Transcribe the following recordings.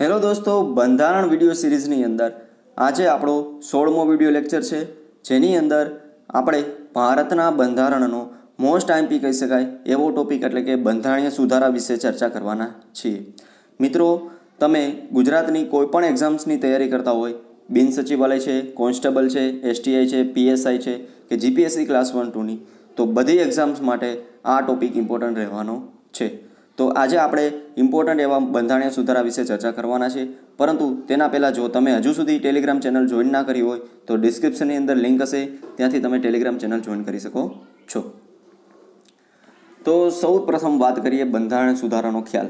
Hello દોસ્તો, બંધારણ video સિરીઝની અંદર આજે આપણો સોળમો વીડિયો લેક્ચર છે, જેની અંદર આપણે ભારતના બંધારણનો મોસ્ટ આઈમ્પી કહી શકાય એવો ટોપિક એટલે કે બંધારણીય સુધારા વિશે ચર્ચા કરવાના છીએ. મિત્રો, તમે ગુજરાતની કોઈપણ એક્ઝામ્સની તૈયારી કરતા હોય, બિન સચિવાલય છે, કોન્સ્ટેબલ છે, એસટીઆઈ છે, પીએસઆઈ છે કે જીપીએસસી ક્લાસ વન ટુની, તો બધી એક્ઝામ્સ માટે આ ટોપિક ઇમ્પોર્ટન્ટ રહેવાનો છે. તો આજે આપણે ઇમ્પોર્ટન્ટ એવા બંધારણીય સુધારા વિશે ચર્ચા કરવાના છે. પરંતુ તેના પહેલાં જો તમે હજુ સુધી ટેલિગ્રામ ચેનલ જોઈન ના કરી હોય, તો ડિસ્ક્રિપ્શનની અંદર લિંક હશે. ત્યાંથી તમે ટેલિગ્રામ ચેનલ જોઈન કરી શકો છો. તો સૌ પ્રથમ વાત કરીએ બંધારણ સુધારાનો ખ્યાલ.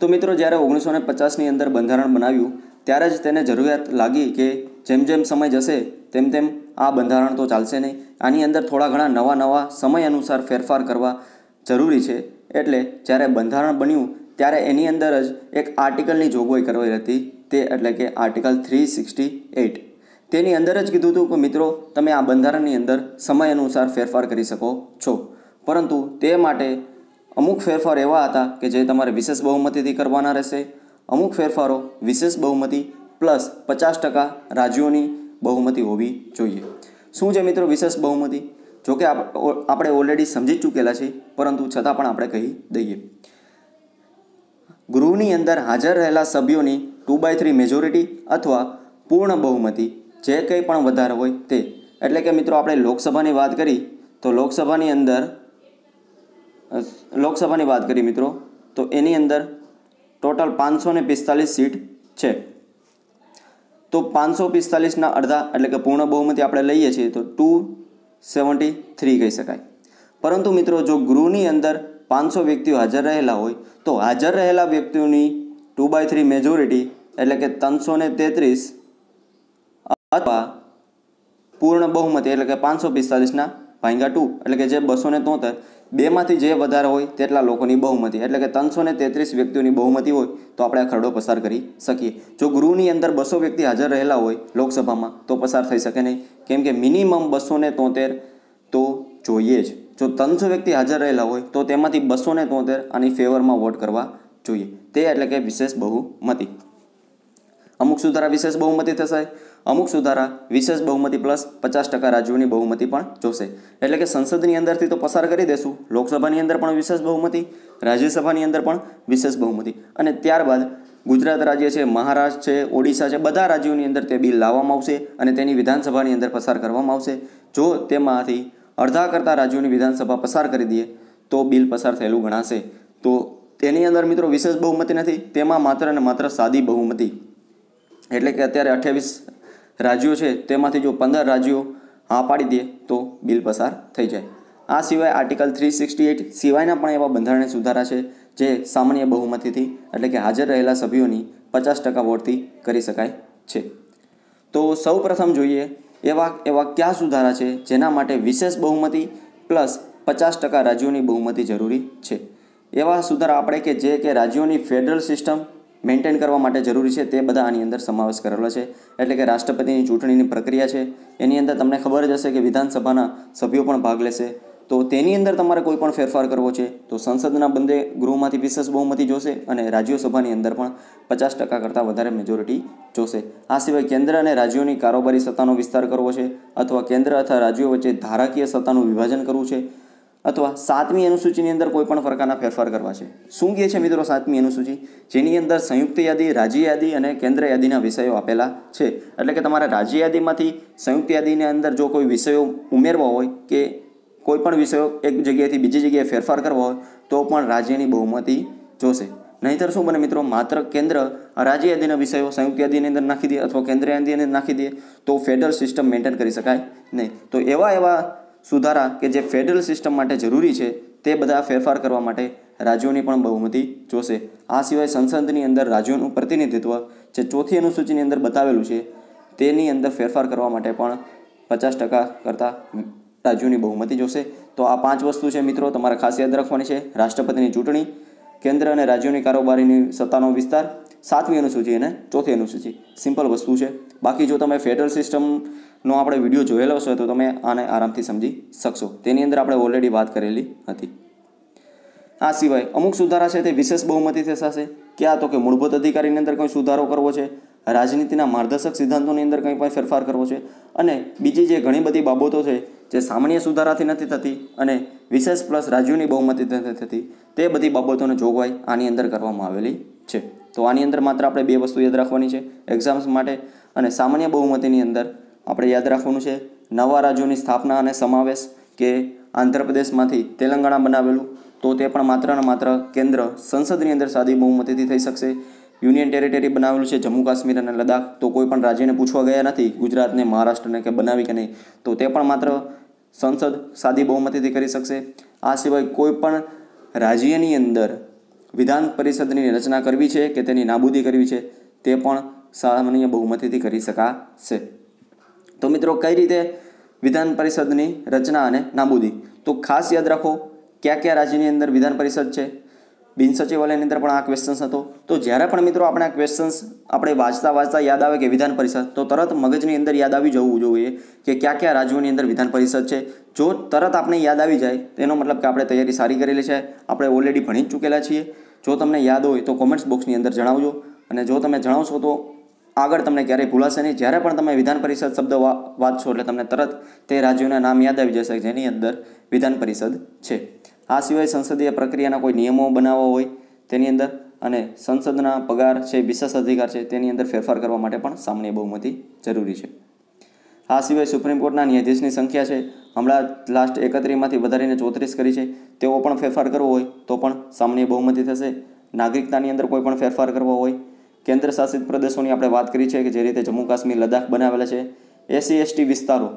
તો મિત્રો, જ્યારે ઓગણીસો ને પચાસની અંદર બંધારણ બનાવ્યું, ત્યારે જ તેને જરૂરિયાત લાગી કે જેમ જેમ સમય જશે, તેમ તેમ આ બંધારણ તો ચાલશે નહીં. આની અંદર થોડા ઘણા નવા નવા સમય અનુસાર ફેરફાર કરવા જરૂરી છે. એટલે જ્યારે બંધારણ બન્યું, ત્યારે એની અંદર જ એક આર્ટિકલની જોગવાઈ કરવાઈ હતી, તે એટલે કે આર્ટિકલ થ્રી સિક્સટી એઇટ તેની અંદર જ કીધું હતું કે, મિત્રો, તમે આ બંધારણની અંદર સમય અનુસાર ફેરફાર કરી શકો છો. પરંતુ તે માટે અમુક ફેરફાર એવા હતા કે જે તમારે વિશેષ બહુમતીથી કરવાના રહેશે. અમુક ફેરફારો વિશેષ બહુમતી પ્લસ પચાસ ટકા રાજ્યોની બહુમતી હોવી જોઈએ. શું છે મિત્રો વિશેષ બહુમતી? જોકે આપણે ઓલરેડી સમજી ચૂકેલા છીએ, પરંતુ છતાં પણ આપણે કહી દઈએ. ગૃહની અંદર હાજર રહેલા સભ્યોની ટુ બાય થ્રી મેજોરિટી અથવા પૂર્ણ બહુમતી જે કંઈ પણ વધારે હોય તે. એટલે કે મિત્રો, આપણે લોકસભાની વાત કરી, તો લોકસભાની અંદર લોકસભાની વાત કરી મિત્રો, તો એની અંદર ટોટલ પાંચસો ને પિસ્તાલીસ સીટ છે. તો પાંચસો પિસ્તાલીસના અડધા એટલે કે પૂર્ણ બહુમતી આપણે લઈએ છીએ, તો ટુ સેવન્ટી થ્રી કહી શકાય. પરંતુ મિત્રો, જો ગૃહની અંદર પાંચસો વ્યક્તિઓ હાજર રહેલા હોય, તો હાજર રહેલા વ્યક્તિઓની ટુ બાય થ્રી મેજોરિટી એટલે કે ત્રણસો ને તેત્રીસ અથવા પૂર્ણ બહુમતી એટલે કે પાંચસો પિસ્તાલીસના ભાંગા ટુ એટલે કે જે બસો ને તોતેર, બેમાંથી જે વધારે હોય તેટલા લોકોની બહુમતી. એટલે કે ત્રણસો ને તેત્રીસ વ્યક્તિઓની બહુમતી હોય, તો આપણે આ ખરડો પસાર કરી શકીએ. જો ગૃહની અંદર બસો વ્યક્તિ હાજર રહેલા હોય લોકસભામાં, તો પસાર થઈ શકે નહીં. કેમ કે મિનિમમ બસો ને તોતેર તો જોઈએ જ. જો ત્રણસો વ્યક્તિ હાજર રહેલા હોય તો તેમાંથી બસો ને તોતેર આની ફેવરમાં વોટ કરવા જોઈએ. તે એટલે કે વિશેષ બહુમતી. અમુક સુધારા વિશેષ બહુમતી થશે. અમુક સુધારા વિશેષ બહુમતી પ્લસ પચાસ ટકા રાજ્યોની બહુમતી પણ જોશે. એટલે કે સંસદની અંદરથી તો પસાર કરી દેશું. લોકસભાની અંદર પણ વિશેષ બહુમતી, રાજ્યસભાની અંદર પણ વિશેષ બહુમતી. અને ત્યારબાદ ગુજરાત રાજ્ય છે, મહારાષ્ટ્ર છે, ઓડિશા છે, બધા રાજ્યોની અંદર તે બિલ લાવવામાં આવશે અને તેની વિધાનસભાની અંદર પસાર કરવામાં આવશે. જો તેમાંથી અડધા કરતાં રાજ્યોની વિધાનસભા પસાર કરી દઈએ, તો બિલ પસાર થયેલું ગણાશે. તો તેની અંદર મિત્રો વિશેષ બહુમતી નથી, તેમાં માત્ર અને માત્ર સાદી બહુમતી. એટલે કે અત્યારે અઠ્યાવીસ રાજ્યો છે, તેમાંથી જો પંદર રાજ્યો હા પાડી દે, તો બિલ પસાર થઈ જાય. આ સિવાય આર્ટિકલ થ્રી સિક્સટી એઇટ સિવાયના પણ એવા બંધારણીય સુધારા છે જે સામાન્ય બહુમતીથી એટલે કે હાજર રહેલા સભ્યોની પચાસ ટકા વોટથી કરી શકાય છે. તો સૌ પ્રથમ જોઈએ એવા એવા કયા સુધારા છે જેના માટે વિશેષ બહુમતી પ્લસ પચાસ ટકા રાજ્યોની બહુમતી જરૂરી છે? એવા સુધારા આપણે કે જે કે રાજ્યોની ફેડરલ સિસ્ટમ મેન્ટેન કરવા માટે જરૂરી છે તે બધા આની અંદર સમાવેશ કરેલો છે. એટલે કે રાષ્ટ્રપતિની ચૂંટણીની પ્રક્રિયા છે. એની અંદર તમને ખબર જ હશે કે વિધાનસભાના સભ્યો પણ ભાગ લેશે. તો તેની અંદર તમારે કોઈ પણ ફેરફાર કરવો છે, તો સંસદના બંને ગૃહમાંથી વિશેષ બહુમતી જોશે અને રાજ્યસભાની અંદર પણ પચાસ ટકા કરતાં વધારે મેજોરિટી જોશે. આ સિવાય કેન્દ્ર અને રાજ્યોની કારોબારી સત્તાનો વિસ્તાર કરવો છે, અથવા કેન્દ્ર અથવા રાજ્યો વચ્ચે ધારાકીય સત્તાનું વિભાજન કરવું છે, અથવા સાતમી અનુસૂચિની અંદર કોઈ પણ પ્રકારના ફેરફાર કરવા છે. શું કહે છે મિત્રો સાતમી અનુસૂચિ? જેની અંદર સંયુક્ત યાદી, રાજ્ય યાદી અને કેન્દ્ર યાદીના વિષયો આપેલા છે. એટલે કે તમારા રાજ્ય યાદીમાંથી સંયુક્ત યાદીની અંદર જો કોઈ વિષયો ઉમેરવા હોય કે કોઈ પણ વિષયો એક જગ્યાએથી બીજી જગ્યાએ ફેરફાર કરવો હોય, તો પણ રાજ્યની બહુમતી જોશે. નહીંતર શું બને મિત્રો? માત્ર કેન્દ્ર રાજ્ય યાદીના વિષયો સંયુક્ત યાદીની અંદર નાખી દે અથવા કેન્દ્ર યાદીની અંદર નાખી દે, તો ફેડરલ સિસ્ટમ મેન્ટેન કરી શકાય નહીં. તો એવા એવા સુધારા કે જે ફેડરલ સિસ્ટમ માટે જરૂરી છે, તે બધા ફેરફાર કરવા માટે રાજ્યોની પણ બહુમતી જોશે. આ સિવાય સંસદની અંદર રાજ્યોનું પ્રતિનિધિત્વ જે ચોથી અનુસૂચિની અંદર બતાવેલું છે, તેની અંદર ફેરફાર કરવા માટે પણ પચાસ ટકા કરતાં રાજ્યોની બહુમતી જોશે. તો આ પાંચ વસ્તુ છે મિત્રો તમારે ખાસ યાદ રાખવાની છે. રાષ્ટ્રપતિની ચૂંટણી, કેન્દ્ર અને રાજ્યોની કારોબારીની સત્તાનો વિસ્તાર, સાતમી અનુસૂચિ અને ચોથી અનુસૂચિ. સિમ્પલ વસ્તુ છે. બાકી જો તમે ફેડરલ સિસ્ટમનો આપણે વીડિયો જોયેલો હશે તો તમે આને આરામથી સમજી શકશો. તેની અંદર આપણે ઓલરેડી વાત કરેલી હતી. આ સિવાય અમુક સુધારા છે તે વિશેષ બહુમતીથી થશે. ક્યાં તો કે મૂળભૂત અધિકારીની અંદર કંઈ સુધારો કરવો છે. રાજનીતિના માર્ગદર્શક સિદ્ધાંતોની અંદર કંઈ પણ ફેરફાર કરવો છે. અને બીજી જે ઘણી બધી બાબતો છે જે સામાન્ય સુધારાથી નથી થતી અને વિશેષ પ્લસ રાજ્યોની બહુમતીથી નથી થતી, તે બધી બાબતોની જોગવાઈ આની અંદર કરવામાં આવેલી છે. તો આની અંદર માત્ર આપણે બે વસ્તુ યાદ રાખવાની છે એક્ઝામ્સ માટે અને સામાન્ય બહુમતીની અંદર આપણે યાદ રાખવાનું છે, નવા રાજ્યોની સ્થાપના અને સમાવેશ કે આંધ્રપ્રદેશમાંથી તેલંગાણા બનાવેલું, તો તે પણ માત્ર ને માત્ર કેન્દ્ર સંસદની અંદર સાદી બહુમતીથી થઈ શકશે. યુનિયન ટેરિટરી બનાવેલું છે જમ્મુ કાશ્મીર અને લદ્દાખ. તો કોઈ પણ રાજ્યને પૂછવા ગયા નથી, ગુજરાતને, મહારાષ્ટ્રને કે બનાવી કે નહીં, તો તે પણ માત્ર સંસદ સાદી બહુમતીથી કરી શકશે. આ સિવાય કોઈ પણ રાજ્યની અંદર વિધાન પરિષદની રચના કરવી છે કે તેની નાબૂદી કરવી છે, તે પણ સામાન્ય બહુમતીથી કરી શકાશે. તો મિત્રો, કઈ રીતે વિધાન પરિષદની રચના અને નાબૂદી? તો ખાસ યાદ રાખો, કયા કયા રાજ્યની અંદર વિધાન પરિષદ છે? બિન સચિવાલયની અંદર પણ આ ક્વેશ્ચન્સ હતો. તો જ્યારે પણ મિત્રો આપણે આ ક્વેશ્ચન્સ આપણે વાંચતા વાંચતા યાદ આવે કે વિધાન પરિષદ, તો તરત મગજની અંદર યાદ આવી જવું જોઈએ કે કયા કયા રાજ્યોની અંદર વિધાન પરિષદ છે. જો તરત આપણે યાદ આવી જાય તેનો મતલબ કે આપણે તૈયારી સારી કરેલી છે. આપણે ઓલરેડી ભણી જ ચૂકેલા છીએ. જો તમને યાદ હોય તો કોમેન્ટ્સ બોક્સની અંદર જણાવજો. અને જો તમે જણાવશો તો આગળ તમને ક્યારેય ભૂલાશે નહીં. જ્યારે પણ તમે વિધાન પરિષદ શબ્દ વાંચશો એટલે તમને તરત તે રાજ્યોના નામ યાદ આવી જશે જેની અંદર વિધાન પરિષદ છે. આ સિવાય સંસદીય પ્રક્રિયાના કોઈ નિયમો બનાવવા હોય તેની અંદર અને સંસદના પગાર છે, વિશેષ અધિકાર છે, તેની અંદર ફેરફાર કરવા માટે પણ સામાન્ય બહુમતી જરૂરી છે. આ સિવાય સુપ્રીમ કોર્ટના ન્યાયાધીશની સંખ્યા છે, હમણાં લાસ્ટ એકત્રીસમાંથી વધારીને ચોત્રીસ કરી છે, તેવો પણ ફેરફાર કરવો હોય તો પણ સામાન્ય બહુમતી થશે. નાગરિકતાની અંદર કોઈ પણ ફેરફાર કરવો હોય કેન્દ્ર શાસિત પ્રદેશોની આપણે વાત કરી છે કે જે રીતે જમ્મુ કાશ્મીર લદ્દાખ બનાવેલા છે એસસી એસટી વિસ્તારો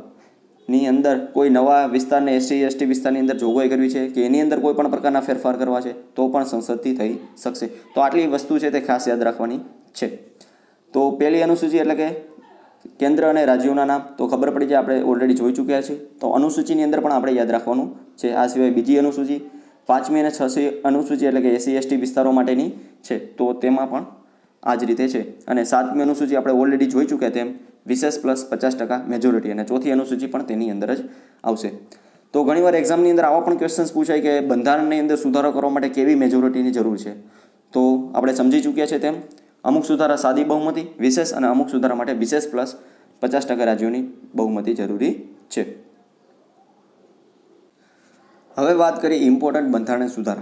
ની અંદર કોઈ નવા વિસ્તારને એસટી એસટી વિસ્તારની અંદર જોગવાઈ કરવી છે કે એની અંદર કોઈ પણ પ્રકારના ફેરફાર કરવા છે, તો પણ સંસદથી થઈ શકશે. તો આટલી વસ્તુ છે તે ખાસ યાદ રાખવાની છે. તો પહેલી અનુસૂચિ એટલે કે કેન્દ્ર અને રાજ્યોના નામ, તો ખબર પડી જાય આપણે ઓલરેડી જોઈ ચૂક્યા છે. તો અનુસૂચિની અંદર પણ આપણે યાદ રાખવાનું છે. આ સિવાય બીજી અનુસૂચિ, પાંચમી અને છસી અનુસૂચિ એટલે કે એસી, એસટી વિસ્તારો માટેની છે. તો તેમાં પણ આ જ રીતે છે. અને સાતમી અનુસૂચિ આપણે ઓલરેડી જોઈ ચૂક્યા તેમ વિશેષ પ્લસ પચાસ ટકા મેજોરિટી અને ચોથી અનુસૂચિ પણ તેની અંદર જ આવશે. તો ઘણીવાર એક્ઝામની અંદર આવા પણ ક્વેશ્ચન્સ પૂછાય કે બંધારણની અંદર સુધારો કરવા માટે કેવી મેજોરિટીની જરૂર છે? તો આપણે સમજી ચૂક્યા છે તેમ, અમુક સુધારા સાદી બહુમતી, વિશેષ અને અમુક સુધારા માટે વિશેષ પ્લસ પચાસ ટકા રાજ્યોની બહુમતી જરૂરી છે. હવે વાત કરીએ ઇમ્પોર્ટન્ટ બંધારણ સુધારા.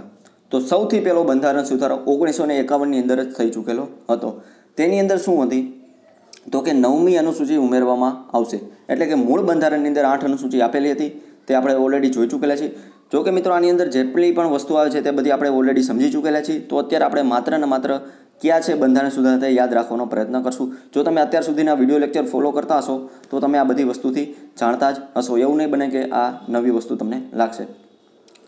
તો સૌથી પહેલો બંધારણ સુધારો ઓગણીસો ને એકાવનની અંદર જ થઈ ચૂકેલો હતો. તેની અંદર શું હતી? તો કે નવમી અનુસૂચિ ઉમેરવામાં આવશે. એટલે કે મૂળ બંધારણની અંદર આઠ અનુસૂચિ આપેલી હતી, તે આપણે ઓલરેડી જોઈ ચૂકેલા છીએ. જો કે મિત્રો આની અંદર જેટલી પણ વસ્તુ આવે છે તે બધી આપણે ઓલરેડી સમજી ચૂકેલા છીએ. તો અત્યારે આપણે માત્ર ને માત્ર ક્યાં છે બંધારણ સુધારા તે યાદ રાખવાનો પ્રયત્ન કરશું. જો તમે અત્યાર સુધીના વીડિયો લેક્ચર ફોલો કરતા હશો, તો તમે આ બધી વસ્તુથી જાણતા જ હશો. એવું નહીં બને કે આ નવી વસ્તુ તમને લાગશે.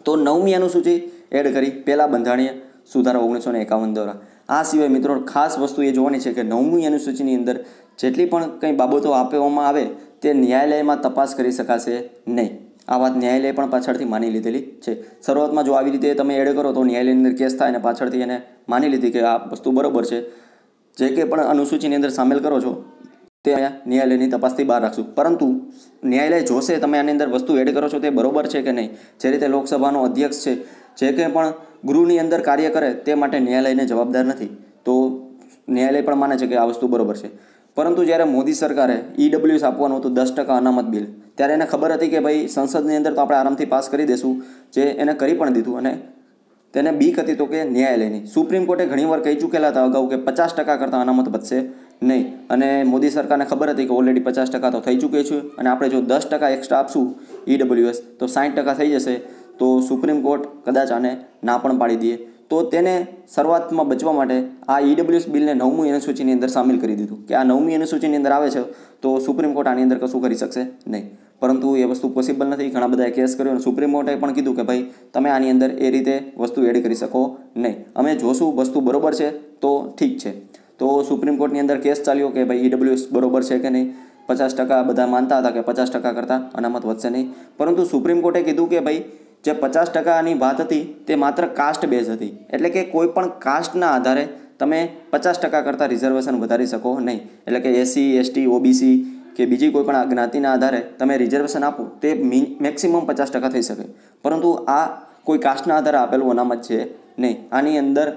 તો નવમી અનુસૂચિ એડ કરી પહેલાં બંધારણીય સુધારા ઓગણીસો ને એકાવન દ્વારા. આ સિવાય મિત્રો ખાસ વસ્તુ એ જોવાની છે કે નવમી અનુસૂચિની અંદર જેટલી પણ કંઈ બાબતો આપવામાં આવે તે ન્યાયાલયમાં તપાસ કરી શકાશે નહીં. આ વાત ન્યાયાલય પણ પાછળથી માની લીધેલી છે. શરૂઆતમાં જો આવી રીતે તમે એડ કરો તો ન્યાયાલયની અંદર કેસ થાય અને પાછળથી એને માની લીધી કે આ વસ્તુ બરોબર છે. જે કંઈ પણ અનુસૂચિની અંદર સામેલ કરો છો, તે ન્યાયાલયની તપાસથી બહાર રાખશું. પરંતુ ન્યાયાલય જોશે તમે આની અંદર વસ્તુ એડ કરો છો તે બરોબર છે કે નહીં? જે રીતે લોકસભાનો અધ્યક્ષ છે, જે કંઈ પણ ગૃહની અંદર કાર્ય કરે તે માટે ન્યાયાલયને જવાબદાર નથી. તો ન્યાયાલય પણ માને છે કે આ વસ્તુ બરોબર છે. પરંતુ જ્યારે મોદી સરકારે ઈડબ્લ્યુએસ આપવાનું હતું દસ ટકા અનામત બિલ, ત્યારે એને ખબર હતી કે ભાઈ સંસદની અંદર તો આપણે આરામથી પાસ કરી દઈશું જે એને કરી પણ દીધું અને તેને બીક હતી તો કે ન્યાયાલયની સુપ્રીમ કોર્ટે ઘણીવાર કહી ચૂકેલા હતા અગાઉ કે પચાસ ટકા કરતાં અનામત વધશે નહીં. અને મોદી સરકારને ખબર હતી કે ઓલરેડી પચાસ ટકા તો થઈ ચૂકે છે અને આપણે જો દસ ટકા એક્સ્ટ્રા આપશું ઈડબ્લ્યુએસ તો સાઠ ટકા થઈ જશે, તો સુપ્રીમ કોર્ટ કદાચ આને ના પણ પાડી દે. તો તેને શરૂઆતમાં બચવા માટે આ ઈડબ્લ્યુએસ બિલને નવમી અનુસૂચિની અંદર સામેલ કરી દીધું. કે આ નવમી અનુસૂચિની અંદર આવે છે, તો સુપ્રીમ કોર્ટ આની અંદર કશું કરી શકશે નહીં. પરંતુ એ વસ્તુ પોસિબલ નથી. ઘણા બધાએ કેસ કર્યો અને સુપ્રીમ કોર્ટે પણ કીધું કે ભાઈ, તમે આની અંદર એ રીતે વસ્તુ એડ કરી શકો નહીં. અમે જોશું વસ્તુ બરોબર છે તો ઠીક છે. તો સુપ્રીમ કોર્ટની અંદર કેસ ચાલ્યો કે ભાઈ ઈડબ્લ્યુએસ બરોબર છે કે નહીં? પચાસ ટકા બધા માનતા હતા કે પચાસ ટકા કરતાં અનામત વધશે નહીં. પરંતુ સુપ્રીમ કોર્ટે કીધું કે ભાઈ જે પચાસ ટકાની વાત હતી તે માત્ર કાસ્ટ બેઝ હતી. એટલે કે કોઈ પણ કાસ્ટના આધારે તમે પચાસ ટકા કરતાં રિઝર્વેશન વધારી શકો નહીં. એટલે કે એસસી એસટી ઓબીસી કે બીજી કોઈ પણ જ્ઞાતિના આધારે તમે રિઝર્વેશન આપો તે મેક્સિમમ પચાસ ટકા થઈ શકે. પરંતુ આ કોઈ કાસ્ટના આધારે આપેલું અનામત છે નહીં. આની અંદર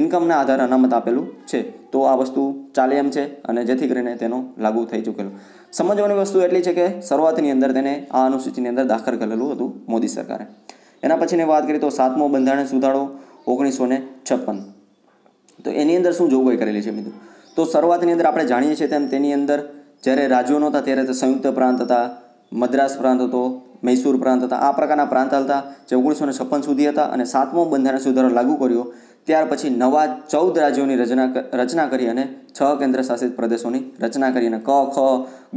ઇન્કમના આધારે અનામત આપેલું છે. તો આ વસ્તુ ચાલે એમ છે અને જેથી કરીને તેનો લાગુ થઈ ચૂકેલો. સમજવાની વસ્તુ એટલી છે કે શરૂઆતની અંદર તેને આ અનુસૂચિની અંદર દાખલ કરેલું હતું મોદી સરકારે. એના પછીની વાત કરીએ તો સાતમો બંધારણ સુધારો ઓગણીસો ને છપ્પન. તો એની અંદર શું જોગવાઈ કરેલી છે મિત્રો? તો શરૂઆતની અંદર આપણે જાણીએ છીએ તેમ તેની અંદર જ્યારે રાજ્યો નહોતા ત્યારે સંયુક્ત પ્રાંત હતા, મદ્રાસ પ્રાંત હતો મૈસૂર પ્રાંત હતા. આ પ્રકારના પ્રાંત હતા જે ઓગણીસો ને છપ્પન સુધી હતા અને સાતમો બંધારણ સુધારો લાગુ કર્યો. ત્યાર પછી નવા ચૌદ રાજ્યોની રચના રચના કરી અને છ કેન્દ્ર શાસિત પ્રદેશોની રચના કરી અને ક, ખ,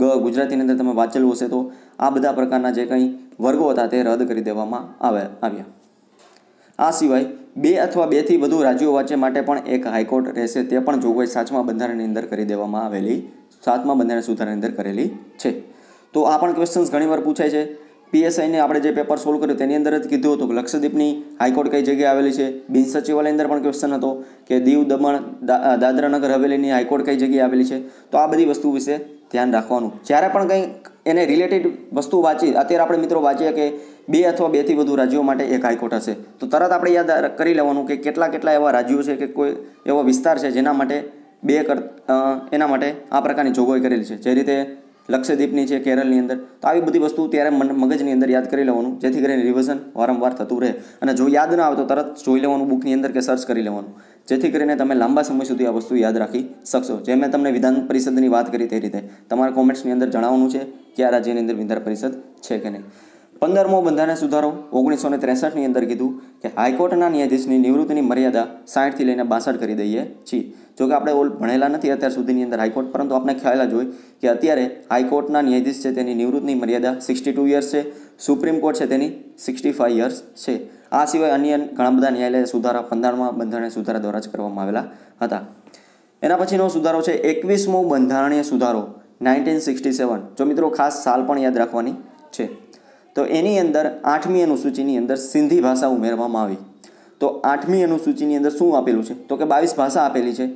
ગ ગુજરાતીની અંદર તમે વાંચેલું હશે તો આ બધા પ્રકારના જે કંઈ વર્ગો હતા તે રદ કરી દેવામાં આવ્યા આવ્યા. આ સિવાય બે અથવા બેથી વધુ રાજ્યો વચ્ચે માટે પણ એક હાઈકોર્ટ રહેશે તે પણ જોગવાઈ સાતમા બંધારણની અંદર કરી દેવામાં આવેલી, સાતમા બંધારણ સુધારાની અંદર કરેલી છે. તો આ પણ ક્વેશ્ચન્સ ઘણીવાર પૂછાય છે. પીએસઆઈને આપણે જે પેપર સોલ્વ કર્યું તેની અંદર જ કીધું હતું કે લક્ષદ્વીપની હાઈકોર્ટ કઈ જગ્યાએ આવેલી છે? બિન સચિવાલય અંદર પણ ક્વેશ્ચન હતો કે દીવ, દમણ દાદરા નગર હવેલીની હાઈકોર્ટ કઈ જગ્યાએ આવેલી છે? તો આ બધી વસ્તુ વિશે ધ્યાન રાખવાનું. જ્યારે પણ કંઈ એને રિલેટેડ વસ્તુ વાંચી, અત્યારે આપણે મિત્રો વાંચીએ કે બે અથવા બેથી વધુ રાજ્યો માટે એક હાઈકોર્ટ હશે. તો તરત આપણે યાદ કરી લેવાનું કે કેટલા કેટલા એવા રાજ્યો છે કે કોઈ એવો વિસ્તાર છે જેના માટે બે કર એના માટે આ પ્રકારની જોગવાઈ કરેલી છે. જે રીતે લક્ષદ્વીપની છે, કેરળની અંદર. તો આવી બધી વસ્તુ ત્યારે મગજની અંદર યાદ કરી લેવાનું, જેથી કરીને રિવિઝન વારંવાર થતું રહે. અને જો યાદ ના આવે તો તરત જોઈ લેવાનું બુકની અંદર કે સર્ચ કરી લેવાનું. જેથી કરીને તમે લાંબા સમય સુધી આ વસ્તુ યાદ રાખી શકશો. જે મેં તમને વિધાન પરિષદની વાત કરી તે રીતે. તમારા કોમેન્ટ્સની અંદર જણાવવાનું છે કે આ રાજ્યની અંદર વિધાન પરિષદ છે કે નહીં. પંદરમો બંધારણ સુધારો ઓગણીસો ને ત્રેસઠની અંદર કીધું કે હાઈકોર્ટના ન્યાયાધીશની નિવૃત્તિની મર્યાદા સાઠથી લઈને બાસઠ કરી દઈએ છીએ. જો કે આપણે ઓલ ભણેલા નથી અત્યાર સુધીની અંદર હાઈકોર્ટ, પરંતુ આપણે ખ્યાલ જ હોય કે અત્યારે હાઈકોર્ટના ન્યાયાધીશ છે તેની નિવૃત્તિની મર્યાદા સિક્સટી ટુ યર્સ છે, સુપ્રીમ કોર્ટ છે તેની સિક્સટી ફાઇવ યર્સ છે. આ સિવાય અન્ય ઘણા બધા ન્યાયાલય સુધારા, પંદરમા બંધારણીય સુધારા દ્વારા જ કરવામાં આવેલા હતા. એના પછીનો સુધારો છે એકવીસમો બંધારણીય સુધારો, નાઇન્ટીન સિક્સટી સેવન. જો મિત્રો ખાસ સાલ પણ યાદ રાખવાની છે. તો એની અંદર આઠમી અનુસૂચિની અંદર સિંધી ભાષા ઉમેરવામાં આવી. તો આઠમી અનુસૂચિની અંદર શું આપેલું છે? તો કે બાવીસ ભાષા આપેલી છે.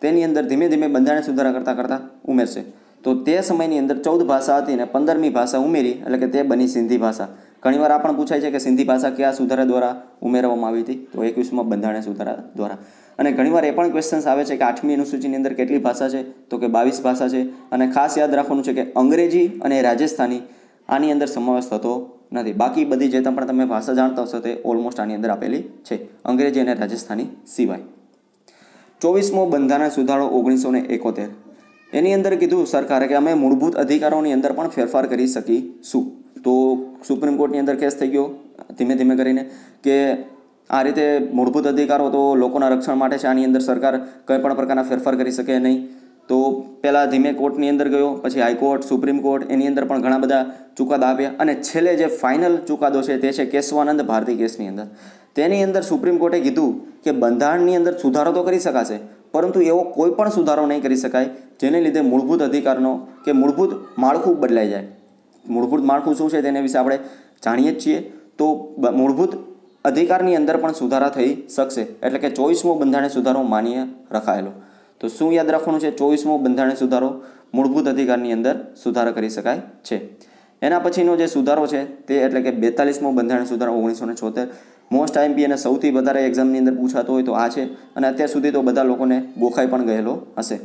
તેની અંદર ધીમે ધીમે બંધારણ સુધારા કરતાં કરતાં ઉમેરશે. તો તે સમયની અંદર ચૌદ ભાષા હતી અને પંદરમી ભાષા ઉમેરી, એટલે કે તે બની સિંધી ભાષા. ઘણીવાર આ પણ પૂછાય છે કે સિંધી ભાષા કયા સુધારા દ્વારા ઉમેરવામાં આવી હતી? તો એકવીસમાં બંધારણ સુધારા દ્વારા. અને ઘણીવાર એ પણ ક્વેશ્ચન્સ આવે છે કે આઠમી અનુસૂચિની અંદર કેટલી ભાષા છે? તો કે બાવીસ ભાષા છે. અને ખાસ યાદ રાખવાનું છે કે અંગ્રેજી અને રાજસ્થાની આની અંદર સમાવેશ થતો નથી. બાકી બધી જે પણ તમે ભાષા જાણતા હશો તે ઓલમોસ્ટ આની અંદર આપેલી છે. અંગ્રેજી અને રાજસ્થાની સિવાય. ચોવીસમો બંધારણ સુધારો ઓગણીસો ને એકોતેર. એની અંદર કીધું સરકારે કે અમે મૂળભૂત અધિકારોની અંદર પણ ફેરફાર કરી શકીશું. તો સુપ્રીમ કોર્ટની અંદર કેસ થઈ ગયો, ધીમે ધીમે કરીને, કે આ રીતે મૂળભૂત અધિકારો તો લોકોના રક્ષણ માટે છે, આની અંદર સરકાર કંઈ પણ પ્રકારના ફેરફાર કરી શકે નહીં. તો પહેલાં ધીમે કોર્ટની અંદર ગયો, પછી હાઈકોર્ટ સુપ્રીમ કોર્ટ, એની અંદર પણ ઘણા બધા ચુકાદા આપ્યા અને છેલ્લે જે ફાઇનલ ચુકાદો છે તે છે કેશવાનંદ ભારતી કેસની અંદર. તેની અંદર સુપ્રીમ કોર્ટે કીધું કે બંધારણની અંદર સુધારો તો કરી શકાશે, પરંતુ એવો કોઈ પણ સુધારો નહીં કરી શકાય, જેને લીધે મૂળભૂત અધિકારનો કે મૂળભૂત માળખું બદલાઈ જાય. મૂળભૂત માળખું શું છે તેના વિશે આપણે જાણીએ જ છીએ. તો મૂળભૂત અધિકારની અંદર પણ સુધારા થઈ શકશે, એટલે કે ચોવીસમો બંધારણે સુધારો માન્ય રખાયેલો. તો શું યાદ રાખવાનું છે? ચોવીસમો બંધારણ સુધારો મૂળભૂત અધિકારની અંદર સુધારો કરી શકાય છે. એના પછીનો જે સુધારો છે તે એટલે કે બેતાલીસમો બંધારણ સુધારો ઓગણીસો ને છોતેર. મોસ્ટ આઈએમપી અને સૌથી વધારે એક્ઝામની અંદર પૂછાતો હોય તો આ છે અને અત્યાર સુધી તો બધા લોકોને ગોખાઈ પણ ગયેલો હશે.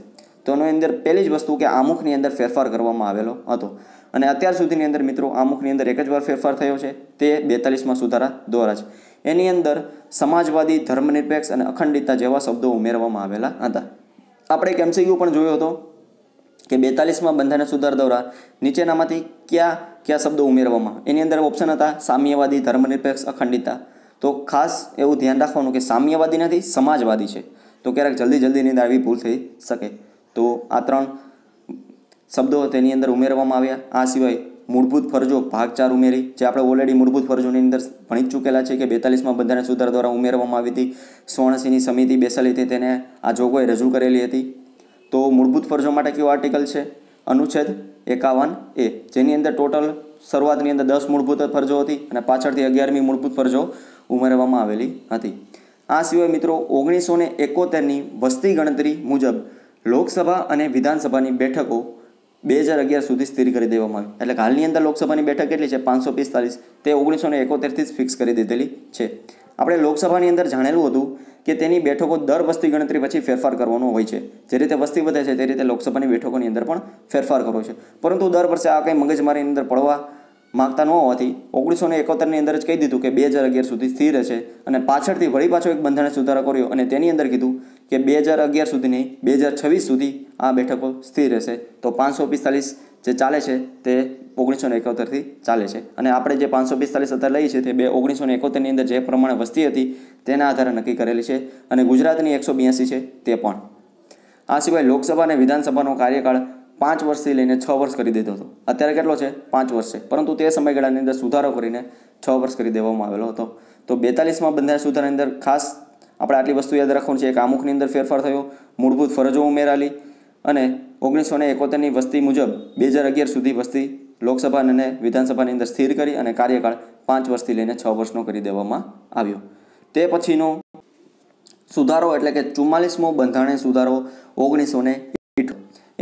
તો એની અંદર પહેલી જ વસ્તુ કે આમુખની અંદર ફેરફાર કરવામાં આવેલો હતો. અને અત્યાર સુધીની અંદર મિત્રો આમુખની અંદર એક જ વાર ફેરફાર થયો છે તે બેતાલીસમાં સુધારા દ્વારા જ. એની અંદર સમાજવાદી ધર્મનિરપેક્ષ અને અખંડિતતા જેવા શબ્દો ઉમેરવામાં આવેલા હતા. આપણે એક એમસીક્યુ પણ જોયો હતો કે બેતાલીસમાં બંધારણ સુધાર દ્વારા નીચેનામાંથી કયા કયા શબ્દો ઉમેરવામાં? એની અંદર ઓપ્શન હતા સામ્યવાદી, ધર્મનિરપેક્ષ, અખંડિતતા. તો ખાસ એવું ધ્યાન રાખવાનું કે સામ્યવાદી નથી, સમાજવાદી છે. તો ક્યારેક જલ્દી જલ્દીની અંદર આવી ભૂલ થઈ શકે. તો આ ત્રણ શબ્દો તેની અંદર ઉમેરવામાં આવ્યા. આ સિવાય મૂળભૂત ફરજો ભાગ ચાર ઉમેરી, જે આપણે ઓલરેડી મૂળભૂત ફરજોની અંદર ભણી ચૂકેલા છે કે બેતાલીસમાં બંધારણ સુધાર દ્વારા ઉમેરવામાં આવી હતી સોણસીની સમિતિ બેસેલી હતી, તેને આ જોગવાઈ રજૂ કરેલી હતી. તો મૂળભૂત ફરજો માટે કયો આર્ટિકલ છે? અનુચ્છેદ એકાવન એ, જેની અંદર ટોટલ શરૂઆતની અંદર દસ મૂળભૂત ફરજો હતી અને પાછળથી અગિયારમી મૂળભૂત ફરજો ઉમેરવામાં આવેલી હતી. આ સિવાય મિત્રો, ઓગણીસો ને એકોતેરની વસ્તી ગણતરી મુજબ લોકસભા અને વિધાનસભાની બેઠકો બે હજાર અગિયાર સુધી સ્થિર કરી દેવામાં આવી. એટલે હાલની અંદર લોકસભાની બેઠક કેટલી છે? પાંચસો પિસ્તાલીસ. તે ઓગણીસો ને એકોતેરથી જ ફિક્સ કરી દીધેલી છે. આપણે લોકસભાની અંદર જાણેલું હતું કે તેની બેઠકો દર વસ્તી ગણતરી પછી ફેરફાર કરવાનો હોય છે. જે રીતે વસ્તી વધે છે, તે રીતે લોકસભાની બેઠકોની અંદર પણ ફેરફાર કરવો છે. પરંતુ દર વર્ષે આ કંઈ મગજમારીની અંદર પડવા માગતા ન હોવાથી ઓગણીસો ને એકોતેરની અંદર જ કહી દીધું કે બે હજાર અગિયાર સુધી સ્થિર રહેશે અને પાછળથી વળી પાછો એક બંધારણ સુધારો કર્યો અને તેની અંદર કીધું કે બે હજાર અગિયાર સુધી નહીં બે હજાર છવ્વીસ સુધી આ બેઠકો સ્થિર રહેશે. તો પાંચસો પિસ્તાલીસ જે ચાલે છે તે ઓગણીસો ને એકોતેરથી ચાલે છે. અને આપણે જે પાંચસો પિસ્તાલીસ અત્યારે લઈએ છીએ તે બે ઓગણીસો ને એકોતેરની અંદર જે પ્રમાણે વસ્તી હતી તેના આધારે નક્કી કરેલી છે અને ગુજરાતની એકસો બ્યાસી છે તે પણ. આ સિવાય લોકસભા અને વિધાનસભાનો કાર્યકાળ પાંચ વર્ષથી લઈને છ વર્ષ કરી દીધો હતો. અત્યારે કેટલો છે? પાંચ વર્ષ છે. પરંતુ તે સમયગાળાની અંદર સુધારો કરીને છ વર્ષ કરી દેવામાં આવેલો હતો. તો બેતાલીસમાં બંધારણ સુધારાની અંદર ખાસ આપણે આટલી વસ્તુ યાદ રાખવાની છે. એક આમુખની અંદર ફેરફાર થયો, મૂળભૂત ફરજો ઉમેરાલી અને ઓગણીસો ને એકોતેરની વસ્તી મુજબ બે હજાર અગિયાર સુધી વસ્તી લોકસભા અને વિધાનસભાની અંદર સ્થિર કરી અને કાર્યકાળ પાંચ વર્ષથી લઈને છ વર્ષનો કરી દેવામાં આવ્યો. તે પછીનો સુધારો એટલે કે ચુમ્માલીસમો બંધારણીય સુધારો ઓગણીસો ને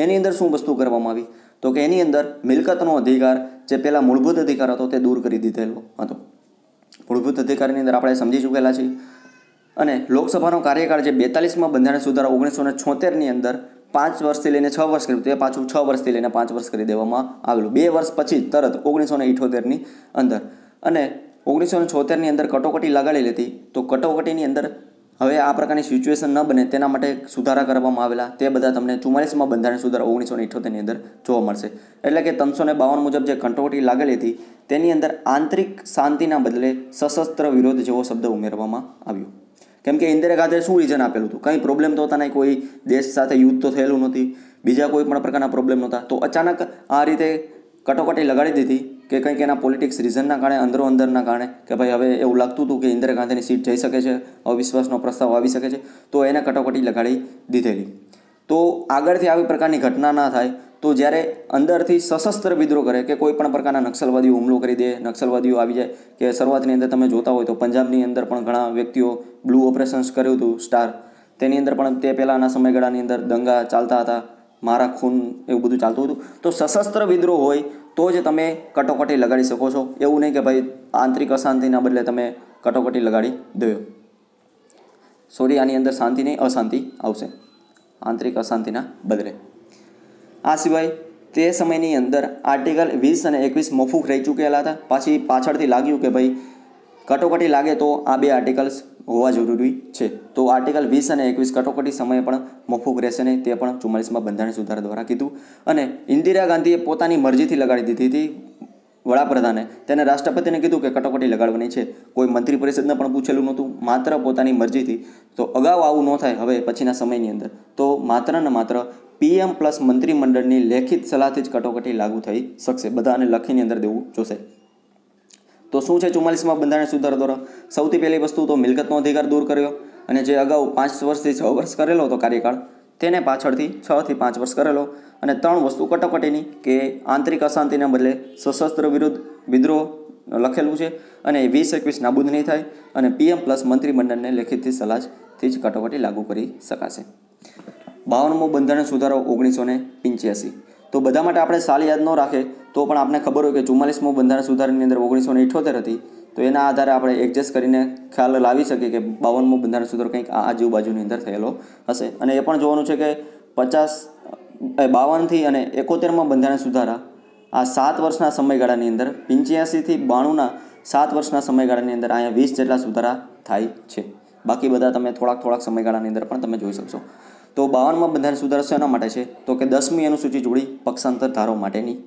એની અંદર શું વસ્તુ કરવામાં આવી? તો કે એની અંદર મિલકતનો અધિકાર જે પહેલાં મૂળભૂત અધિકાર હતો તે દૂર કરી દીધેલો હતો. મૂળભૂત અધિકારની અંદર આપણે સમજી ચૂકેલા છીએ. અને લોકસભાનો કાર્યકાળ જે બેતાલીસમાં બંધારણ સુધારા ઓગણીસો ને છોતેરની અંદર પાંચ વર્ષથી લઈને છ વર્ષ કર્યું. તે પાછું છ વર્ષથી લઈને પાંચ વર્ષ કરી દેવામાં આવેલું. બે વર્ષ પછી તરત ઓગણીસો ને ઇઠોતેરની અંદર. અને ઓગણીસો ને છોતેરની અંદર કટોકટી લગાડી લીધી. તો કટોકટીની અંદર હવે આ પ્રકારની સિચ્યુએશન ન બને તેના માટે સુધારા કરવામાં આવેલા તે બધા તમને ચુમ્માલીસમાં બંધારણ સુધારા ઓગણીસો ઇઠોતેરની અંદર જોવા મળશે. એટલે કે ત્રણસો ને બાવન મુજબ જે કટોકટી લાગેલી હતી, તેની અંદર આંતરિક શાંતિના બદલે સશસ્ત્ર વિરોધ જેવો શબ્દ ઉમેરવામાં આવ્યો. કેમ કે ઇન્દિરા ગાંધીએ શું રીઝન આપેલું હતું? કંઈ પ્રોબ્લેમ તો હતા નહીં કોઈ દેશ સાથે યુદ્ધ તો થયેલું નથી બીજા કોઈ પણ પ્રકારના પ્રોબ્લેમ નહોતા. તો અચાનક આ રીતે કટોકટી લગાડી દીધી કે કંઈક એના પોલિટિક્સ રીઝનના કારણે, અંદરો અંદરના કારણે કે ભાઈ હવે એવું લાગતું હતું કે ઇન્દિરા ગાંધીની સીટ જઈ શકે છે, અવિશ્વાસનો પ્રસ્તાવ આવી શકે છે, તો એને કટોકટી લગાડી દીધેલી. તો આગળથી આવી પ્રકારની ઘટના ના થાય, તો જ્યારે અંદરથી સશસ્ત્ર વિદ્રોહ કરે કે કોઈ પણ પ્રકારના નક્સલવાદીઓ હુમલો કરી દે, નક્સલવાદીઓ આવી જાય, કે શરૂઆતની અંદર તમે જોતા હોય તો પંજાબની અંદર પણ ઘણા વ્યક્તિઓ બ્લુ ઓપરેશન્સ કર્યું હતું, સ્ટાર. તેની અંદર પણ તે પહેલાંના સમયગાળાની અંદર દંગા ચાલતા હતા, મારા ખૂન એવું બધું ચાલતું હતું. તો સશસ્ત્ર વિદ્રોહ હોય તો જ તમે કટોકટી લગાડી શકો છો. એવું નહીં કે ભાઈ આંતરિક અશાંતિના બદલે તમે કટોકટી લગાડી દો સોરી આની અંદર શાંતિ નહીં, અશાંતિ આવશે. આંતરિક અશાંતિના બદલે. આ સિવાય તે સમયની અંદર આર્ટિકલ વીસ અને એકવીસ મફૂક રહી ચૂકેલા હતા. પાછી પાછળથી લાગ્યું કે ભાઈ કટોકટી લાગે તો આ બે આર્ટિકલ્સ હોવા જરૂરી છે. તો આર્ટિકલ વીસ અને એકવીસ કટોકટી સમયે પણ મોફૂક રહેશે નહીં, તે પણ ચુમ્માલીસમાં બંધારણ સુધારા દ્વારા કીધું. અને ઇન્દિરા ગાંધીએ પોતાની મરજીથી લગાડી દીધી હતી વડાપ્રધાને. તેને રાષ્ટ્રપતિને કીધું કે કટોકટી લગાડવાની છે. કોઈ મંત્રી પરિષદને પણ પૂછેલું નહોતું, માત્ર પોતાની મરજીથી. તો અગાઉ આવું ન થાય, હવે પછીના સમયની અંદર. તો માત્ર ને માત્ર પીએમ પ્લસ મંત્રીમંડળની લેખિત સલાહથી જ કટોકટી લાગુ થઈ શકશે. બધાને લખીની અંદર દેવું જોશે. તો શું છે ચુમ્માલીસમાં બંધારણ સુધારો દ્વારા સૌથી પહેલી વસ્તુ તો મિલકતનો અધિકાર દૂર કર્યો અને જે અગાઉ પાંચ વર્ષથી છ વર્ષ કરેલો હતો કાર્યકાળ, તેને પાછળથી છ થી પાંચ વર્ષ કરેલો અને ત્રણ વસ્તુ કટોકટીની કે આંતરિક અશાંતિના બદલે સશસ્ત્ર વિરુદ્ધ વિદ્રોહ લખેલું છે અને વીસ એકવીસ નાબૂદ નહીં થાય અને પીએમ પ્લસ મંત્રીમંડળને લેખિતથી સલાહથી જ કટોકટી લાગુ કરી શકાશે. બાવનમો બંધારણ સુધારો ઓગણીસો ને પંચ્યાસી. તો બધા માટે આપણે સાલ યાદ ન રાખે, તો પણ આપણે ખબર હોય કે ચુમ્માલીસમો બંધારણ સુધારાની અંદર ઓગણીસો ને ઇઠોતેર હતી. તો એના આધારે આપણે એડજસ્ટ કરીને ખ્યાલ લાવી શકીએ કે બાવનમો બંધારણ સુધારો કંઈક આ આજુબાજુની અંદર થયેલો હશે. અને એ પણ જોવાનું છે કે પચાસ બાવનથી અને એકોતેરમાં બંધારણ સુધારા આ સાત વર્ષના સમયગાળાની અંદર, પંચ્યાસીથી બાણુંના સાત વર્ષના સમયગાળાની અંદર અહીંયા વીસ જેટલા સુધારા થાય છે. બાકી બધા તમે થોડાક થોડાક સમયગાળાની અંદર પણ તમે જોઈ શકશો. તો બાવનમાં બંધારણ સુધારો શેના માટે છે? તો કે દસમી અનુસૂચિ જોડી પક્ષાંતર ધારો માટેની.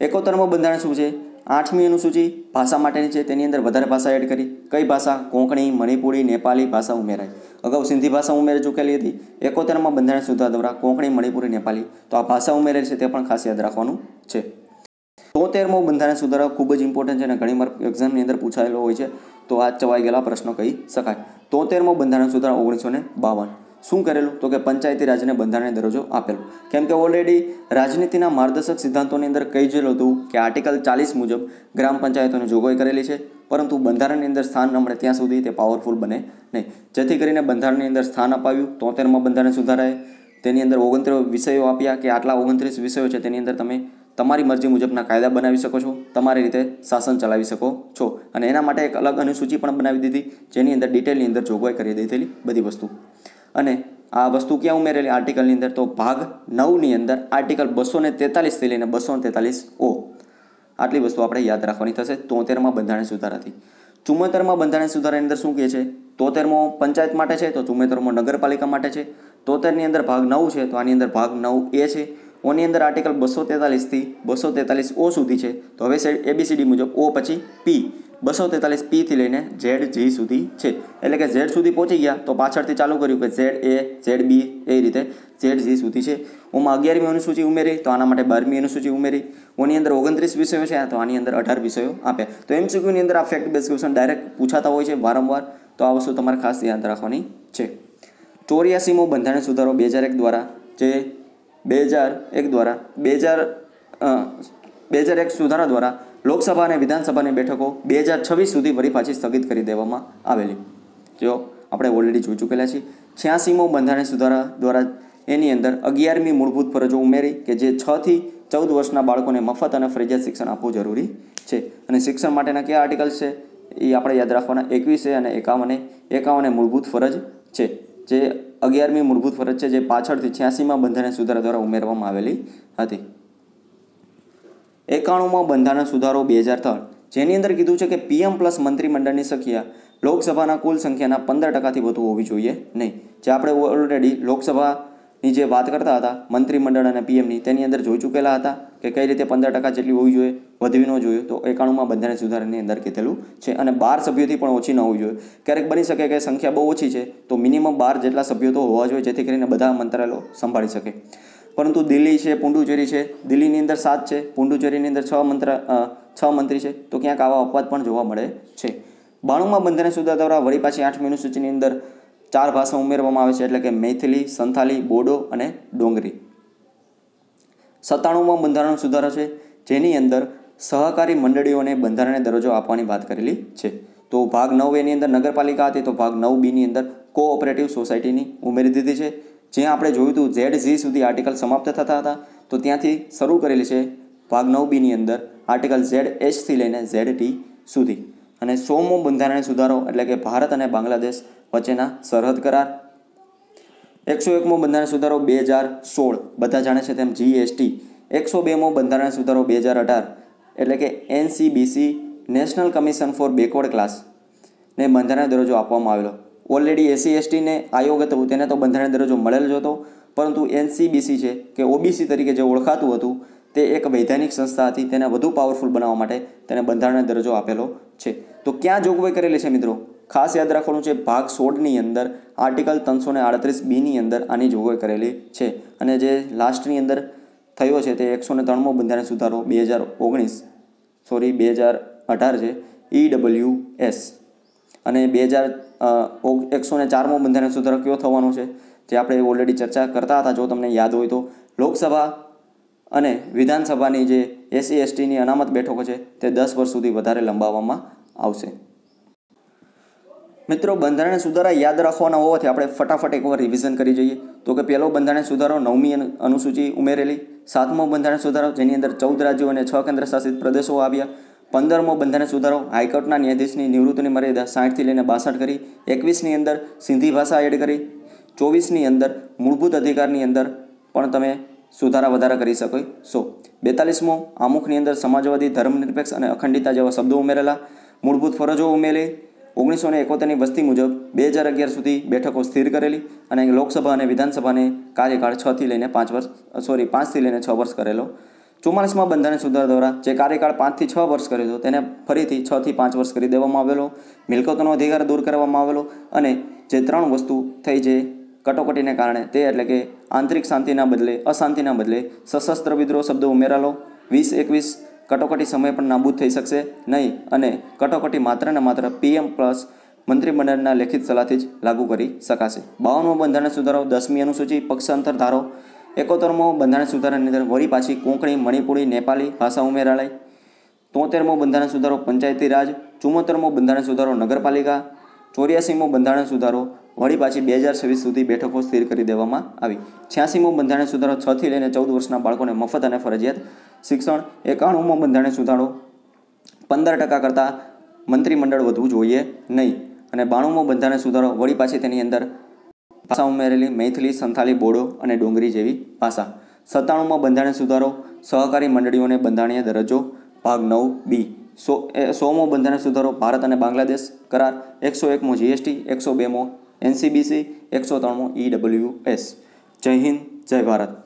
એકોતરમાં બંધારણ શું છે? આઠમી અનુસૂચિ ભાષા માટેની છે. તેની અંદર વધારે ભાષા એડ કરી. કઈ ભાષા? કોંકણી, મણિપુરી નેપાળી ભાષા ઉમેરાય. અગાઉ સિંધી ભાષા ઉમેરી ચૂકેલી હતી. એકોતેરમાં બંધારણ સુધારા દ્વારા કોંકણી, મણિપુરી નેપાળી તો આ ભાષા ઉમેરેલી છે તે પણ ખાસ યાદ રાખવાનું છે. તોતેરમો બંધારણ સુધારો ખૂબ જ ઇમ્પોર્ટન્ટ છે અને ઘણી વાર એક્ઝામની અંદર પૂછાયેલો હોય છે. તો આ ચવાઈ ગયેલા પ્રશ્નો કહી શકાય. તોતેરમો બંધારણ સુધારા ઓગણીસો ને બાવન. શું કરેલું? તો કે પંચાયતી રાજને બંધારણને દરજ્જો આપેલો. કેમ કે ઓલરેડી રાજનીતિના માર્ગદર્શક સિદ્ધાંતોની અંદર કહી ગયેલું હતું કે આર્ટિકલ ચાલીસ મુજબ ગ્રામ પંચાયતોની જોગવાઈ કરેલી છે, પરંતુ બંધારણની અંદર સ્થાન ન મળે ત્યાં સુધી તે પાવરફુલ બને નહીં. જેથી કરીને બંધારણની અંદર સ્થાન અપાવ્યું, તોતેરમાં બંધારણ સુધારાએ તેની અંદર ઓગણત્રીસ વિષયો આપ્યા કે આટલા ઓગણત્રીસ વિષયો છે તેની અંદર તમે તમારી મરજી મુજબના કાયદા બનાવી શકો છો, તમારી રીતે શાસન ચલાવી શકો છો. અને એના માટે એક અલગ અનુસૂચિ પણ બનાવી દીધી, જેની અંદર ડિટેલની અંદર જોગવાઈ કરી દીધેલી બધી વસ્તુ. અને આ વસ્તુ ક્યાં ઉમેરેલી? આર્ટિકલની અંદર તો ભાગ નવની અંદર આર્ટિકલ બસો ને તેતાલીસથી લઈને બસો તેતાલીસ ઓ. આટલી વસ્તુ આપણે યાદ રાખવાની થશે. તોતેરમાં બંધારણ સુધારાથી. ચુમ્મોતેરમાં બંધારણ સુધારાની અંદર શું કહે છે? તોતેરમો પંચાયત માટે છે, તો ચુમ્મોતેરમો નગરપાલિકા માટે છે. તોતેરની અંદર ભાગ નવ છે, તો આની અંદર ભાગ નવ એ છે. ઓની અંદર આર્ટિકલ બસો તેતાલીસથી બસો તેતાલીસ ઓ સુધી છે. તો હવે એબીસીડી મુજબ ઓ પછી પી બસો તેતાલીસ પીથી લઈને ઝેડ જી સુધી છે. એટલે કે ઝેડ સુધી પહોંચી ગયા તો પાછળથી ચાલુ કર્યું કે ઝેડ એ ઝેડ બી એ રીતે ઝેડ જી સુધી છે. ઓમાં અગિયારમી અનુસૂચિ ઉમેરી, તો આના માટે બારમી અનુસૂચિ ઉમેરી. ઓની અંદર ઓગણત્રીસ વિષયો છે, તો આની અંદર અઢાર વિષયો આપ્યા. તો એમસીક્યુની અંદર આ ફેક્ટ બેઝ ક્વેશ્ચન ડાયરેક્ટ પૂછાતા હોય છે વારંવાર, તો આ વસ્તુ તમારે ખાસ ધ્યાન રાખવાની છે. ચોર્યાસીમો બંધારણ સુધારો બે હજાર એક દ્વારા જે બે હજાર એક દ્વારા, બે હજાર બે હજાર એક સુધારા દ્વારા લોકસભા અને વિધાનસભાની બેઠકો બે હજાર છવ્વીસ સુધી વળી પાછી સ્થગિત કરી દેવામાં આવેલી. જો, આપણે ઓલરેડી જોઈ ચૂકેલા છીએ. છ્યાસીમો બંધારણ સુધારા દ્વારા એની અંદર અગિયારમી મૂળભૂત ફરજો ઉમેરી કે જે છથી ચૌદ વર્ષના બાળકોને મફત અને ફરજિયાત શિક્ષણ આપવું જરૂરી છે. અને શિક્ષણ માટેના કયા આર્ટિકલ છે? એ આપણે યાદ રાખવાના. એકવીસે અને એકાવને. એકાવને મૂળભૂત ફરજ છે. જે અગિયારમી મૂળભૂત ફરજ છે, જે પાછળથી છ્યાસીમાં બંધારણ સુધારા દ્વારા ઉમેરવામાં આવેલી હતી. એકાણુંમાં બંધારણ સુધારો બે હજાર ત્રણ. જેની અંદર કીધું છે કે પીએમ પ્લસ મંત્રીમંડળની સંખ્યા લોકસભાના કુલ સંખ્યાના પંદર ટકાથી વધુ હોવી જોઈએ નહીં. જે આપણે ઓલરેડી લોકસભાની જે વાત કરતા હતા, મંત્રીમંડળ અને પીએમની, તેની અંદર જોઈ ચૂકેલા હતા. કે કઈ રીતે પંદર ટકા જેટલી હોવી જોઈએ, વધવી ન જોઈએ, તો એકાણુંમાં બંધારણ સુધારાની અંદર કીધેલું છે અને બાર સભ્યોથી પણ ઓછી ન હોવી જોઈએ. ક્યારેક બની શકે કે સંખ્યા બહુ ઓછી છે, તો મિનિમમ બાર જેટલા સભ્યો તો હોવા જોઈએ, જેથી કરીને બધા મંત્રાલયો સંભાળી શકે. પરંતુ દિલ્હી છે, પુંડુચેરી છે, દિલ્હીની અંદર સાત છે, પુંડુચેરીની અંદર છ મંત્ર છ મંત્રી છે, તો ક્યાંક આવા અપવાદ પણ જોવા મળે છે. બાણુંમાં બંધારણ સુધારા દ્વારા વળી પાછી આઠમી અનુસૂચિની અંદર ચાર ભાષા ઉમેરવામાં આવે છે, એટલે કે મૈથિલી, સંથાલી, બોડો અને ડોંગરી. સત્તાણુંમાં બંધારણ સુધારો છે, જેની અંદર સહકારી મંડળીઓને બંધારણને દરજ્જો આપવાની વાત કરેલી છે. તો ભાગ નવ એની અંદર નગરપાલિકા હતી, તો ભાગ નવ બીની અંદર કોઓપરેટિવ સોસાયટીની ઉમેરી દીધી છે. જ્યાં આપણે જોયું હતું ઝેડ ઝી સુધી આર્ટિકલ સમાપ્ત થતા હતા, તો ત્યાંથી શરૂ કરેલી છે ભાગ નવ બીની અંદર આર્ટિકલ ઝેડ એચથી લઈને ઝેડ ટી સુધી. અને સોમો બંધારણીય સુધારો એટલે કે ભારત અને બાંગ્લાદેશ વચ્ચેના સરહદ કરાર એકસો એકમો બંધારણ સુધારો બે હજાર સોળ. બધા જાણે છે તેમ જીએસટી એકસો બેમો બંધારણ સુધારો બે હજાર અઢાર. એટલે કે NCBC national commission for backward class ને બંધારણ દરજ્જો આપવામાં આવેલો. ઓલરેડી એસસી એસટીને આયોગ હતું, તેને તો બંધારણ દરજ્જો મળેલ જ હતો. પરંતુ એનસીબીસી છે, કે ઓબીસી તરીકે જે ઓળખાતું હતું, તે એક વૈધાનિક સંસ્થા હતી, તેને વધુ પાવરફુલ બનાવવા માટે તેને બંધારણ દરજ્જો આપેલો છે. તો ક્યાં જોગવાઈ કરેલી છે મિત્રો? ખાસ યાદ રાખવાનું છે, ભાગ સોળની અંદર આર્ટિકલ ત્રણસો ને આડત્રીસ બીની અંદર આની જોગવાઈ કરેલી છે. અને જે લાસ્ટની અંદર થયો છે, તે એકસો ને ત્રણમો બંધારણ સુધારો બે હજાર ઓગણીસ, સોરી, બે હજાર અઢાર છે, ઈ ડબલ્યુ એસ. અને બે હજાર એકસો ને ચારમો બંધારણ સુધારો કયો થવાનો છે, જે આપણે ઓલરેડી ચર્ચા કરતા હતા, જો તમને યાદ હોય તો. લોકસભા અને વિધાનસભાની જે એસસી, એસટીની અનામત બેઠકો છે, તે દસ વર્ષ સુધી વધારે લંબાવવામાં આવશે. મિત્રો બંધારણ સુધારા યાદ રાખવાના હોવાથી આપણે ફટાફટ એકવાર રિવિઝન કરી જોઈએ. તો કે પહેલો બંધારણ સુધારો નવમી અનુસૂચિ ઉમેરેલી. સાતમો બંધારણ સુધારો, જેની અંદર ચૌદ રાજ્યો અને છ કેન્દ્ર શાસિત પ્રદેશો આવ્યા. પંદરમો બંધારણ સુધારો, હાઈકોર્ટના ન્યાયાધીશની નિવૃત્તિની મર્યાદા સાઠથી લઈને બાસઠ કરી. એકવીસની અંદર સિંધી ભાષા એડ કરી. ચોવીસની અંદર મૂળભૂત અધિકારની અંદર પણ તમે સુધારા વધારા કરી શકો. છો બેતાલીસમો, આમુખની અંદર સમાજવાદી, ધર્મનિરપેક્ષ અને અખંડિતા જેવા શબ્દો ઉમેરેલા. મૂળભૂત ફરજો ઉમેરી. ઓગણીસો ને એકોતેરની વસ્તી મુજબ બે હજાર અગિયાર સુધી બેઠકો સ્થિર કરેલી અને લોકસભા અને વિધાનસભાને કાર્યકાળ છથી લઈને પાંચ વર્ષ સોરી પાંચથી લઈને છ વર્ષ કરેલો. ચુમ્માલીસમાં બંધારણ સુધારા દ્વારા જે કાર્યકાળ પાંચથી છ વર્ષ કર્યો હતો તેને ફરીથી છથી પાંચ વર્ષ કરી દેવામાં આવેલો. મિલકતોનો અધિકાર દૂર કરવામાં આવેલો અને જે ત્રણ વસ્તુ થઈ જે કટોકટીને કારણે તે એટલે કે આંતરિક શાંતિના બદલે અશાંતિના બદલે સશસ્ત્ર વિદ્રોહ શબ્દો ઉમેરાલો. વીસ એકવીસ કટોકટી સમય પણ નાબૂદ થઈ શકશે નહીં અને કટોકટી માત્ર ને માત્ર પીએમ પ્લસ મંત્રીમંડળના લેખિત સલાહથી જ લાગુ કરી શકાશે. બાવનમો બંધારણ સુધારો, દસમી અનુસૂચિ પક્ષાંતર ધારો એકોતેરમો બંધારણ સુધારાની અંદર વળી પાછી કોંકણી, મણિપુરી નેપાળી ભાષા ઉમેરાલાય તોતેરમો બંધારણ સુધારો પંચાયતી રાજ ચુમ્મોતેરમો બંધારણ સુધારો નગરપાલિકા. ચોર્યાસીમો બંધારણ સુધારો વળી પાછી બે હજાર છવ્વીસ સુધી બેઠકો સ્થિર કરી દેવામાં આવી. છ્યાસીમો બંધારણ સુધારો છથી લઈને ચૌદ વર્ષના બાળકોને મફત અને ફરજિયાત શિક્ષણ. એકાણુંમો બંધારણ સુધારો પંદર ટકા કરતાં મંત્રીમંડળ વધવું જોઈએ નહીં. અને બાણુંમો બંધારણ સુધારો વળી પાછી તેની અંદર ભાષા ઉમેરેલી મૈથિલી, સંથાલી, બોડો અને ડોંગરી જેવી ભાષા. સત્તાણુંમો બંધારણ સુધારો સહકારી મંડળીઓને બંધારણીય દરજ્જો. ભાગ નવ બી. સો સોમો બંધારણ સુધારો ભારત અને બાંગ્લાદેશ કરાર, એકસો એકમો જીએસટી એકસો બેમો એનસીબીસી એકસો ત્રણમો ઈડબ્લ્યુએસ જય હિન્દ, જય ભારત.